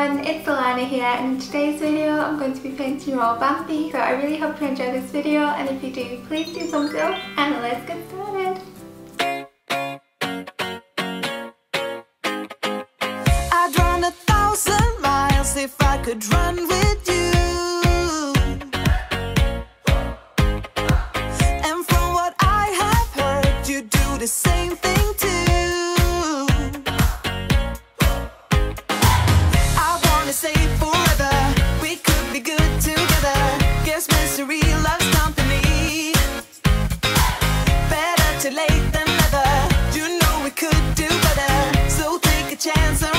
and in today's video I'm going to be painting you all Bambi so I really hope you enjoy this video. And if you do please do thumbs up. And let's get started. I'd run a thousand miles if I could run with you. And from what I have heard you do the same thing chance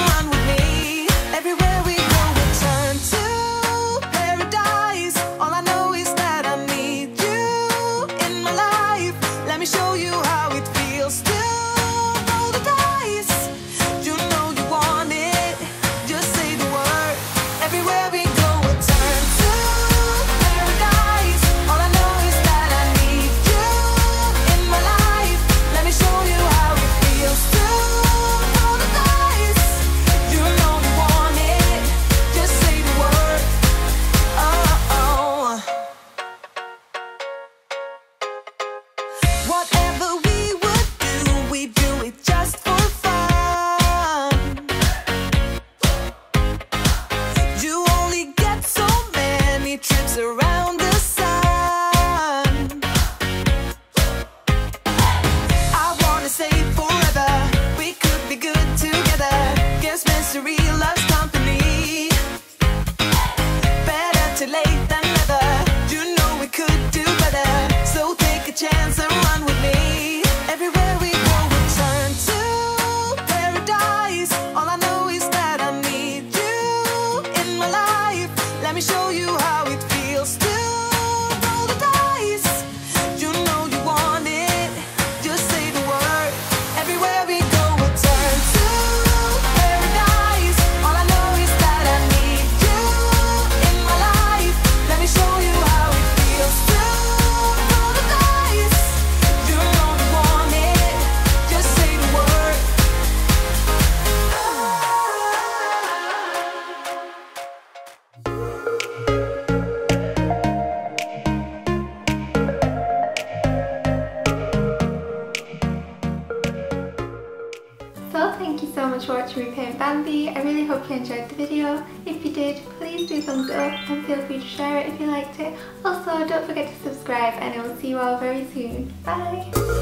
much for watching me paint Bambi. I really hope you enjoyed the video. If you did, please do thumbs up and feel free to share it if you liked it. Also, don't forget to subscribe and I will see you all very soon. Bye!